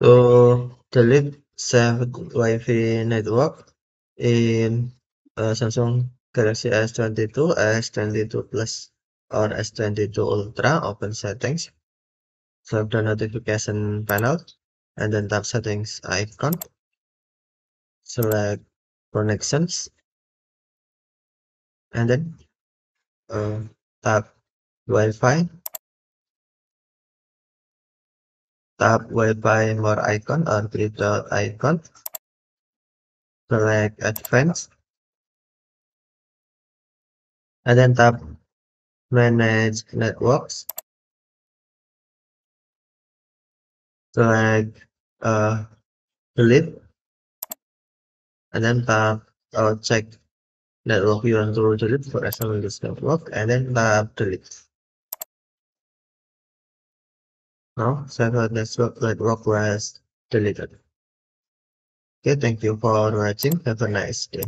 to delete saved Wi-Fi network in uh, Samsung Galaxy S22, S22 Plus, or S22 Ultra, open settings, select the notification panel, and then tap settings icon, select connections, and then uh, tap Wi-Fi, tap Wi-Fi more icon or three dot icon, select advanced, and then tap manage networks, select uh, delete, and then tap or check network you want to delete for this network, and then tap delete. Now, several network network was deleted. Okay, thank you for watching. Have a nice day.